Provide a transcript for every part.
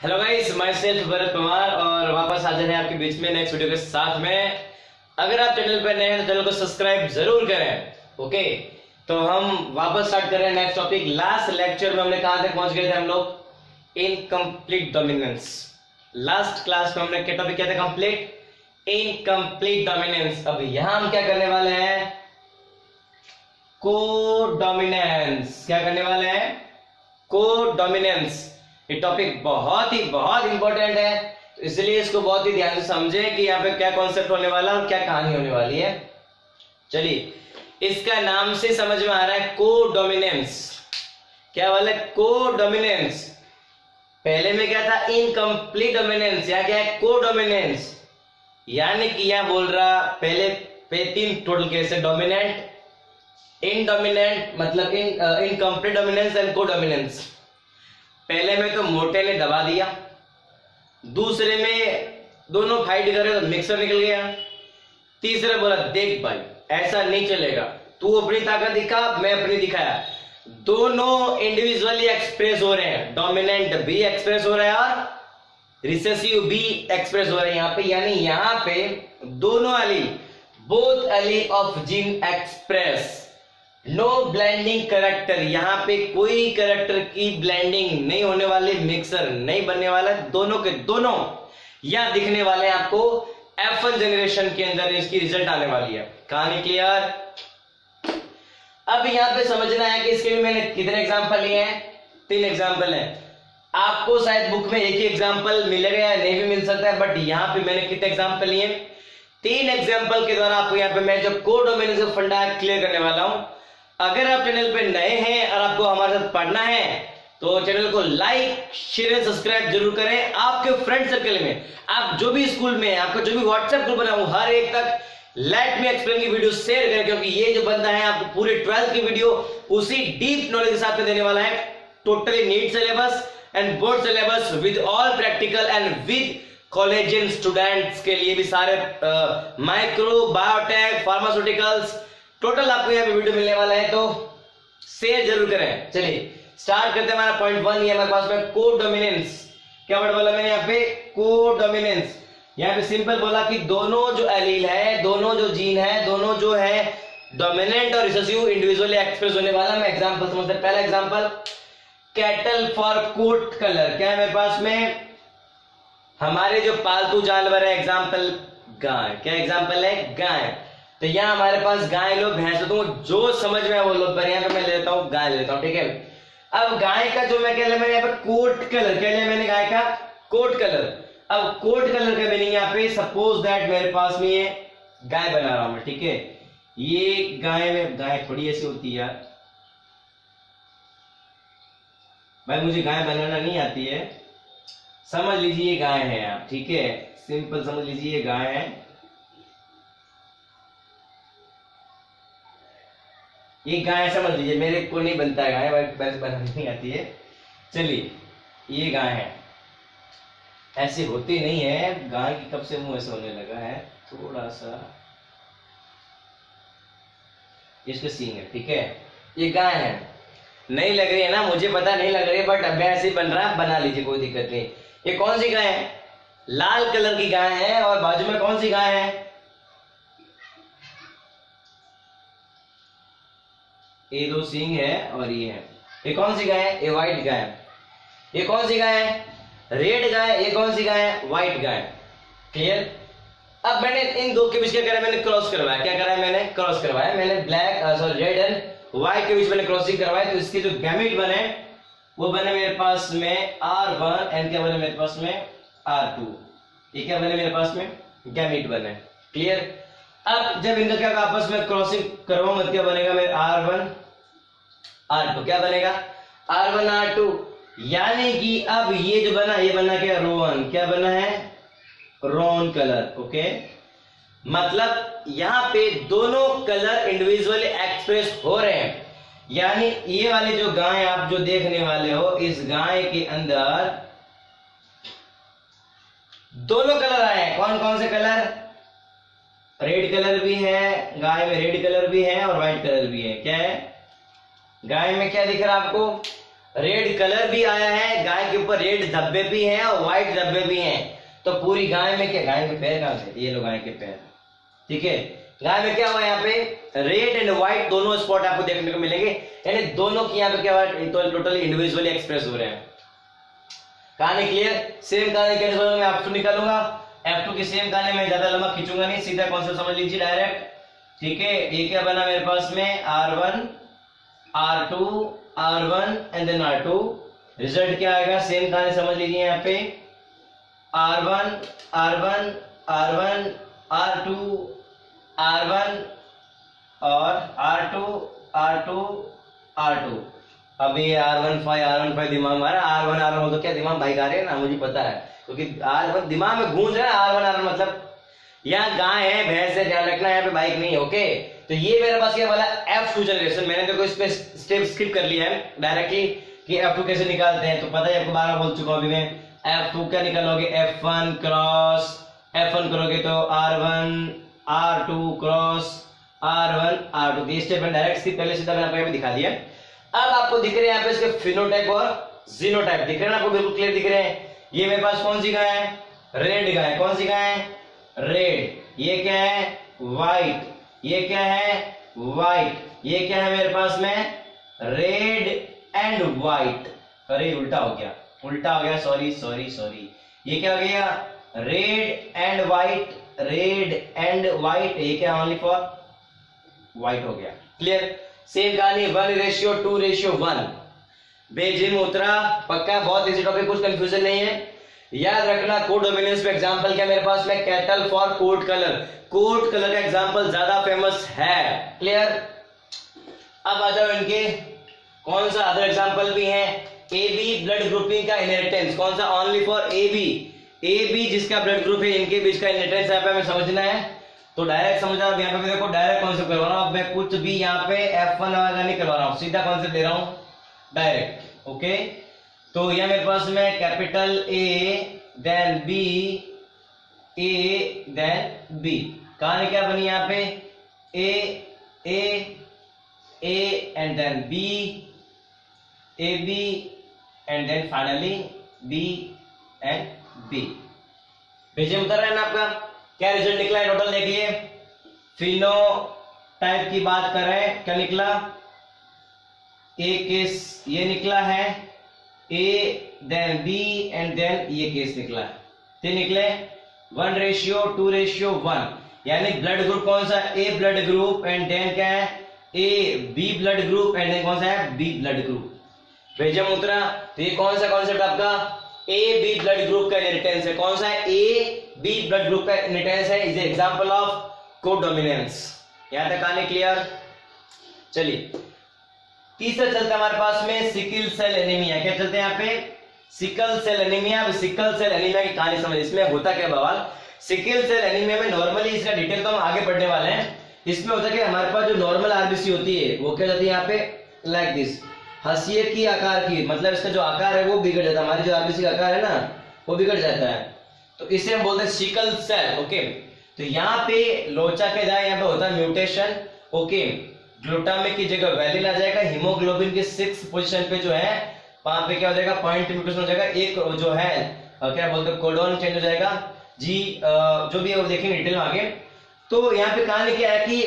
Hello guys myself Bharat Kumar और वापस हाजिर है आपके बीच में नेक्स्ट वीडियो के साथ में। अगर आप चैनल पर नए हैं तो चैनल को सब्सक्राइब ज़रूर करें ओके तो हम वापस स्टार्ट कर रहे हैं नेक्स्ट टॉपिक लास्ट लेक्चर में हमने कहाँ तक पहुँच गए थे हम लोग? इनकम्प्लीट डोमिनेंस लास्ट क्लास में हमने क्या टॉपिक किया था कंप्लीट इनकम्प्लीट डोमिनेंस अब यहाँ हम क्या करने वाले हैं? को डोमिनेंस क्या करने वाले हैं? को डोमिनेंस ये टॉपिक बहुत ही, बहुत इंपॉर्टेंट है। तो इसलिए इसको बहुत ही ध्यान से समझे कि यहाँ पे क्या कॉन्सेप्ट होने वाला है और क्या कहानी होने वाली है। चलिए, इसका नाम से समझ में आ रहा है को डोमिनेंस क्या वाला को डोमिनेंस पहले में क्या था? इनकम्प्लीट डोमिनेंस या क्या है? को डोमिनेंस यानी कि यह बोल रहा, पहले पे तीन टोटल केस है डोमिनेंट इनडोमिनेंट मतलब in incomplete dominance and codominance पहले में तो मोटे ने दबा दिया। दूसरे में दोनों फाइट कर तो मिक्सर निकल गया। तीसरे बोला, देख भाई, ऐसा नहीं चलेगा। तू अपनी ताकत दिखा, मैं अपनी दिखाया। दोनों इंडिविजुअली एक्सप्रेस हो रहे हैं। डोमिनेंट भी एक्सप्रेस हो रहा है और रिसेसिव भी एक्सप्रेस हो रहे हैं यहाँ पे। यानी यहाँ पे दोनों allele both allele of gene express no blending character यहाँ पे कोई करेक्टर की ब्लेंडिंग नहीं होने वाली मिक्सर नहीं बनने वाला, दोनों के दोनों यहाँ दिखने वाले आपको एफ़ जनरेशन के अंदर इसकी रिज़ल्ट आने वाली है। कहानी क्लियर अब यहाँ पे समझना है कि इसके लिए मैंने कितने एग्ज़ाम्पल लिए हैं? तीन एग्ज़ाम्पल हैं। आपको शायद बुक में एक ही एग्जांपल मिलेगा या नहीं भी मिल सकता है बट यहाँ पे मैंने कितने एग्ज़ाम्पल लिए तीन एग्ज़ाम्पल के द्वारा आपको यहाँ पे मैं जो कोड फंडा क्लियर करने वाला हूँ। अगर आप चैनल पे नए हैं और आपको हमारे साथ पढ़ना है तो चैनल को लाइक शेयर एंड सब्सक्राइब ज़रूर करें आपके फ्रेंड सर्कल में। आप जो भी स्कूल में आपका जो भी व्हाट्सएप ग्रुप बना हूँ हर एक तक लेट मी एक्सप्लेन की वीडियो शेयर करें, क्योंकि ये जो बंदा है, आपको पूरे ट्वेल्थ की वीडियो उसी डीप नॉलेज के साथ में देने वाला है। Totally NEET syllabus and board syllabus with all practical and with college students के लिए भी सारे माइक्रो बायोटेक फार्मास्यूटिकल्स टोटल आपको यहाँ पे वीडियो मिलने वाला है तो शेयर ज़रूर करें। चलिए स्टार्ट करते हैं हमारा पॉइंट वन हमारे पास में को डोमिनेंस क्या वर्ड बोला मैंने यहाँ पे? को डोमिनेंस यहाँ पे सिंपल बोला कि दोनों जो एलील है, दोनों जो जीन है, दोनों जो है डोमिनेंट और रिसेसिव इंडिविजुअली एक्सप्रेस होने वाला। मैं एग्जांपल समझते पहला example cattle for coat colour क्या है मेरे पास में? हमारे जो पालतू जानवर है एग्ज़ाम्पल गाय। क्या एग्ज़ाम्पल है? गाय। तो यहाँ हमारे पास गाय लो भैंस तो जो समझ में वो लो पर यहाँ पे मैं लेता हूँ, गाय लेता हूँ, ठीक है? अब गाय का जो मैं कह लिया मैंने यहाँ पे कोट कलर कह लिया मैंने गाय का? Coat colour. अब कोट कलर का मीनिंग यहाँ पे सपोज़ दैट मेरे पास में ये गाय बना रहा हूँ मैं, ठीक है? ये गाय में, गाय थोड़ी ऐसी होती है यार। भाई, मुझे गाय बनाना नहीं आती है। समझ लीजिए गाय है आप, ठीक है? सिंपल समझ लीजिए गाय है। ये गाय समझ लीजिए, मेरे को नहीं बनता है गाय बनानी नहीं आती है। चलिए, ये गाय है। ऐसे होती नहीं है, गाय की कब से मुँह ऐसे होने लगा है? थोड़ा सा। इसके सींग है, ठीक है? ये गाय है। नहीं लग रही है ना, मुझे पता नहीं लग रही है बट अब ऐसे बन रहा है, बना लीजिए, कोई दिक्कत नहीं। ये कौन सी गाय है? लाल कलर की गाय है, और बाजू में कौन सी गाय है? ये दो सिंग है और ये है। ये कौन सी गाय? है ये व्हाइट गाय। है ये कौन सी गाय? है रेड गाय। ये कौन सी गाय? है व्हाइट गाय। क्लियर अब मैंने इन दो के बीच क्या करा मैंने क्रॉस करवाया। क्या करा मैंने? क्रॉस करवाया। मैंने black sorry red and white के बीच मैंने क्रॉसिंग करवाया। तो इसके जो गैमिट बने, वो बने मेरे पास में आर वन एंड क्या बने मेरे पास में? आर टू ये क्या बने मेरे पास में? गैमिट बने। क्लियर अब जब इनका क्या आपस में क्रॉसिंग करवाऊँगा क्या बनेगा मेरे आर वन आर टू क्या बनेगा? आर वन आर टू यानी कि अब ये जो बना, ये बना क्या? रोवन क्या बना है? रोन कलर ओके मतलब यहाँ पे दोनों कलर इंडिविजुअली एक्सप्रेस हो रहे हैं। यानी ये वाली जो गाय आप जो देखने वाले हो, इस गाय के अंदर दोनों कलर आए हैं। कौन कौन से कलर रेड कलर भी है, गाय में रेड कलर भी है और व्हाइट कलर भी है। क्या है? गाय में क्या दिख रहा है आपको? रेड कलर भी आया है, गाय के ऊपर रेड धब्बे भी हैं और व्हाइट धब्बे भी हैं। तो पूरी गाय में क्या, गाय के पैर कहाँ से? ये लो गाय के पैर। ठीक है? गाय में क्या हुआ यहाँ पे? रेड एंड व्हाइट दोनों स्पॉट आपको देखने को मिलेंगे। यानी दोनों की यहाँ पे क्या हुआ? तो टोटली इंडिविजुअली एक्सप्रेस हो रहे हैं। कहानी क्लियर सेम कहानी के अनुसार मैं आपको निकालूँगा। F2 की सेम कहानी में ज़्यादा लंबा खींचूँगा नहीं, सीधा कॉन्सेप्ट समझ लीजिए डायरेक्ट ठीक है? ये क्या बना मेरे पास में? R1 R2 R1 and then R2 result क्या आएगा? सेम कहानी समझ लीजिए यहाँ पे। R1 R1 R1 R2 R1 और R2 R2 R2 अभी R one five R one five दिमाग मारा आर वन आर वन तो क्या दिमाग भाई गा रहे हैं ना? मुझे पता है। क्योंकि आर वन दिमाग में गूंज रहा है आर वन आर वन मतलब यहाँ गाय है, भैंस है ध्यान रखना यहाँ पे बाइक नहीं ओके तो ये मेरे पास क्या वाला एफ़ टू जनरेशन मैंने देखो इस पे स्टेप स्किप कर लिया है डायरेक्टली कि एफ़ टू कैसे निकालते हैं। तो पता है आपको बारह बोल चुका अभी मैं। एफ़ टू क्या निकालोगे? F one cross F one करोगे तो R one R two cross R one R two step direct skip पहले सीधा मैंने आपको दिखा दिया। अब आपको दिख रहे हैं यहाँ पे इसके फिनोटाइप और जीनोटाइप दिख रहे हैं आपको बिल्कुल क्लियर दिख रहे हैं? ये मेरे पास कौन सी गाय है? रेड गाय। कौन सी गाय है? रेड ये क्या है? व्हाइट ये क्या है? व्हाइट ये क्या है मेरे पास में? रेड एंड व्हाइट अरे, उल्टा हो गया। उल्टा हो गया। सॉरी सॉरी सॉरी ये क्या हो गया? Red and white red and white ये क्या ओनली फॉर व्हाइट हो गया। क्लियर सेम कहानी। One ratio two ratio one बेजिम उतरा, पक्का बहुत इजी टॉपिक कुछ कंफ्यूजन नहीं है। याद रखना कोड डोमिनेंस पे एग्जांपल क्या मेरे पास? में cattle for coat colour coat colour का एग्जांपल ज़्यादा फ़ेमस है। क्लियर अब आ जाओ इनके। कौन सा अदर एग्जांपल भी है? ए बी ब्लड ग्रुपिंग का इनहेरिटेंस कौन सा? Only for A B A B जिसका ब्लड ग्रुप है, इनके बीच का इनहेरिटेंस यहाँ पे हमें समझना है। तो डायरेक्ट समझ रहा यहाँ पे देखो डायरेक्ट कॉन्सेप्ट करवा रहा हूँ। मैं कुछ भी यहाँ पे एफ़ वन नहीं करवा रहा हूँ। सीधा कॉन्सेप्ट दे रहा हूँ। डायरेक्ट ओके तो यह मेरे पास में capital A then B A then B कहानी क्या बनी यहाँ पे? A A A and then B A B and then finally B and B भेजे उतर रहे ना आपका? क्या रिज़ल्ट निकला है टोटल देखिए? फिनो टाइप की बात कर रहे हैं। क्या निकला? ए केस ये निकला है। A then B and then ये केस निकला है। निकले। One ratio two ratio one यानी ब्लड ग्रुप कौन सा? A blood group and then क्या है? A B blood group and then कौन सा है? बी ब्लड ग्रुप भेजम उतरा। तो ये कौन सा कॉन्सेप्ट आपका? ए बी ब्लड ग्रुप का इनहेरिटेंस है। कौन सा ए बी ब्लड ग्रुप का इनहेरिटेंस है। इज़ एग्जांपल ऑफ़ कोडोमिनेंस यहाँ तक आने क्लियर चलिए। तीसरा चलता है हमारे पास में सिकल सेल एनीमिया क्या चलते हैं यहाँ पे? Sickle cell anaemia sickle cell anaemia की कहानी समझ, इसमें होता क्या बवाल? सिकल सेल एनीमिया में नॉर्मली इसका डिटेल तो हम आगे पढ़ने वाले हैं। इसमें होता है? कि हमारे पास जो नॉर्मल आरबीसी होती है, वो क्या जाती है यहाँ पे? लाइक दिस हसीियत की आकार की मतलब इसका जो आकार है वो बिगड़ जाता है। हमारी जो आरबीसी का आकार है ना, वो बिगड़ जाता है। तो इसे हम बोलते हैं सिकल सेल ओके तो यहाँ पे लोचा के जाए? यहाँ पे होता है म्यूटेशन ओके ग्लूटामिक की जगह वैलिन आ जाएगा, हीमोग्लोबिन के सिक्स पोजीशन पे जो है वहाँ पे क्या हो जाएगा पॉइंट हो जाएगा, एक जो है क्या बोलते हैं कोडोन चेंज हो जाएगा। जी जो भी देखेंगे डिटेल में आगे। तो यहाँ पे कहानी क्या है कि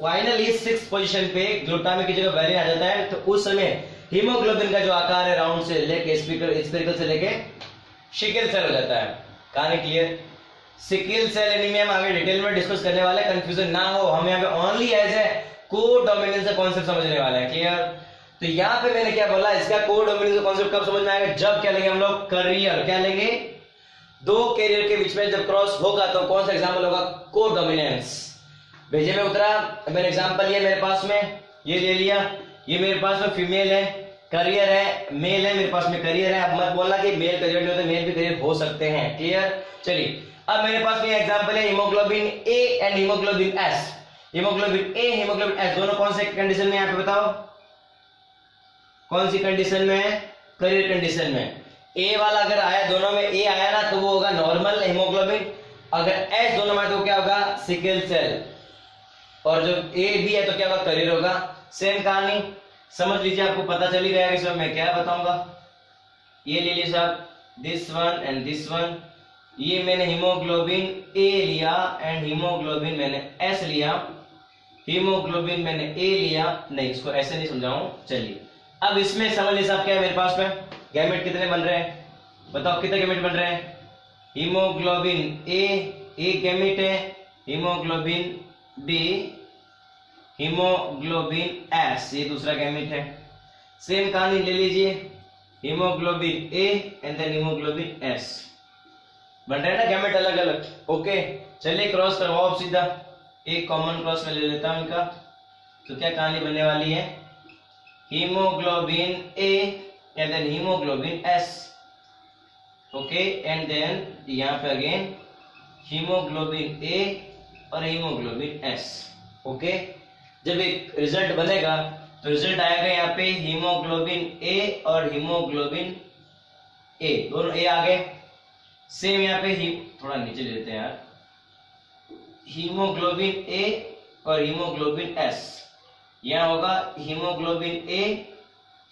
फाइनली सिक्स पोजीशन पे ग्लूटामिक की जगह वैलिन आ जाता है। तो उस समय हीमोग्लोबिन का जो आकार है राउंड से लेके स्पिरिकल से लेके शिकल सेल हो जाता है। कहानी क्लियर सिकिल सेल एनीमिया आगे डिटेल में डिस्कस करने वाले कंफ्यूजन ना हो, हम यहाँ पे ओनली एज ए को डोमिनेंस का कॉन्सेप्ट समझने वाले हैं क्लियर तो यहाँ पे मैंने क्या बोला, इसका को डोमिनेंस का कॉन्सेप्ट कब समझ में आएगा जब क्या लेंगे हम लोग? करियर क्या लेंगे? दो कैरियर के बीच में जब क्रॉस होगा तो कौन सा एग्ज़ाम्पल होगा? को डोमिनेंस भेजे में उतरा मेरे एग्ज़ाम्पल ये मेरे पास में, ये ले लिया, ये मेरे पास में फीमेल है करियर है मेल है, मेरे पास में करियर है, अब मत बोलना कि मेल करियर नहीं होता मेल भी करियर हो सकते हैं क्लियर चलिए, अब मेरे पास में एग्जांपल है haemoglobin A and haemoglobin S haemoglobin A haemoglobin S दोनों कौन से कंडीशन में यहाँ पे बताओ? कौन सी कंडीशन में करियर कंडीशन में। ए वाला अगर आया, दोनों में ए आया ना तो वो होगा नॉर्मल हीमोग्लोबिन अगर एस दोनों में तो क्या होगा? सिकल सेल और जो ए बी है तो क्या होगा? करियर होगा। सेम कहानी। समझ लीजिए, आपको पता चल ही गया इसमें। मैं क्या बताऊँगा? ये ले लीजिए साहब। This one and this one ये मैंने हीमोग्लोबिन ए लिया एंड हीमोग्लोबिन मैंने एस लिया। हीमोग्लोबिन मैंने ए लिया। नहीं, इसको ऐसे नहीं समझाऊं। चलिए। अब इसमें समझ लीजिए क्या है मेरे पास में? गैमेट कितने बन रहे हैं? बताओ, कितने गैमेट बन रहे हैं? हीमोग्लोबिन ए एक गैमेट है। हीमोग्लोबिन बी हीमोग्लोबिन एस ये दूसरा गैमेट है। सेम कहानी ले लीजिए। Haemoglobin A and then haemoglobin S बन रहे हैं ना गैमेट अलग अलग ओके चलिए क्रॉस करवाओ सीधा। एक कॉमन क्रॉस में ले लेता हूँ इनका। तो क्या कहानी बनने वाली है? Haemoglobin A and then haemoglobin S okay and then यहाँ पे अगेन हीमोग्लोबिन ए और हीमोग्लोबिन एस ओके जब एक रिज़ल्ट बनेगा तो रिज़ल्ट आएगा यहाँ पे हीमोग्लोबिन ए और हीमोग्लोबिन ए दोनों ए आ गए। सेम यहाँ पे ही थोड़ा नीचे लेते हैं यार। हीमोग्लोबिन ए और हीमोग्लोबिन एस। यहाँ होगा हीमोग्लोबिन ए,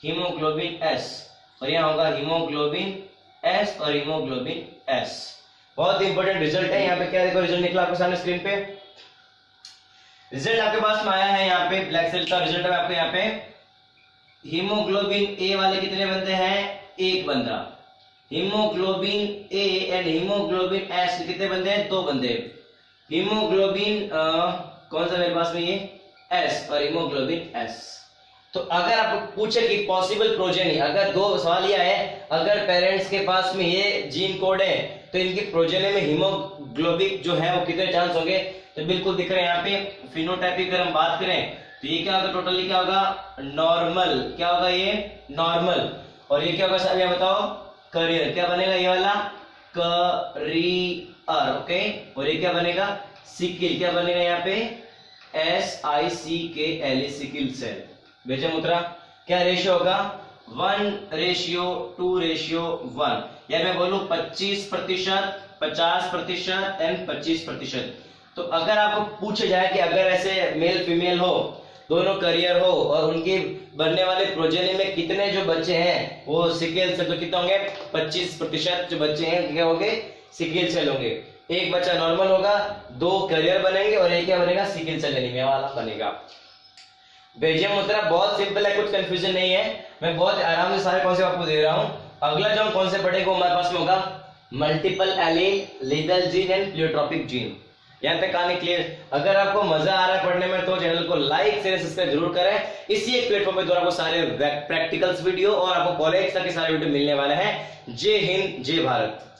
हीमोग्लोबिन एस। और यहाँ होगा हीमोग्लोबिन एस और हीमोग्लोबिन एस। बहुत इंपॉर्टेंट रिज़ल्ट है। यहाँ पे क्या देखो रिज़ल्ट निकला आपके सामने स्क्रीन पे। रिज़ल्ट आपके पास में आया है यहाँ पे ब्लैक सेल का रिज़ल्ट है आपके यहाँ पे। हीमोग्लोबिन ए वाले कितने बनते हैं? एक बंदा। Haemoglobin A and haemoglobin S कितने बंदे हैं? दो बंदे। हीमोग्लोबिन कौन सा मेरे पास में ये? एस और हीमोग्लोबिन एस तो अगर आप पूछे कि पॉसिबल प्रोजेनी अगर दो सवाल यह है अगर पेरेंट्स के पास में ये जीन कोड है तो इनकी प्रोजेनी में हीमोग्लोबिक जो है वो कितने चांस होंगे? तो बिल्कुल दिख रहे हैं यहाँ पे फिनोटाइपिक अगर हम बात करें तो ये क्या होगा टोटली क्या होगा? नॉर्मल क्या होगा ये? नॉर्मल और ये क्या होगा साहब यहाँ बताओ करियर क्या बनेगा ये वाला? करियर ओके और ये क्या बनेगा? सिकिल क्या बनेगा यहाँ पे? S I C K L sickle cell भेजे मुद्रा क्या रेशियो होगा? One ratio two ratio one या मैं बोलू पच्चीस प्रतिशत, पचास प्रतिशत एंड पच्चीस प्रतिशत। तो अगर आपको पूछे जाए कि अगर ऐसे मेल फीमेल हो, दोनों करियर हो, और उनके बनने वाले प्रोजेनी में कितने जो बच्चे हैं, वो सिकेल से तो कितने होंगे? 25 प्रतिशत जो बच्चे हैं क्या होंगे? सिकेल सेल होंगे। एक बच्चा नॉर्मल होगा, दो करियर बनेंगे और एक क्या बनेगा? सिकेल सेल एनीमिया वाला बनेगा। बेजियम मुद्रा बहुत सिंपल है, कुछ कंफ्यूजन नहीं है। मैं बहुत आराम से सारे कॉन्सेप्ट आपको दे रहा हूँ। अगला जो हम कॉन्सेप्ट पढ़ेंगे हमारे पास में होगा। Multiple allele lethal gene and pleiotropic gene यहाँ पे कहानी क्लियर अगर आपको मज़ा आ रहा है पढ़ने में तो चैनल को लाइक शेयर सब्सक्राइब ज़रूर करें। इसी एक प्लेटफॉर्म पे आपको सारे प्रैक्टिकल्स वीडियो और आपको कॉलेज तक के सारे वीडियो मिलने वाले हैं। जय हिंद, जय भारत।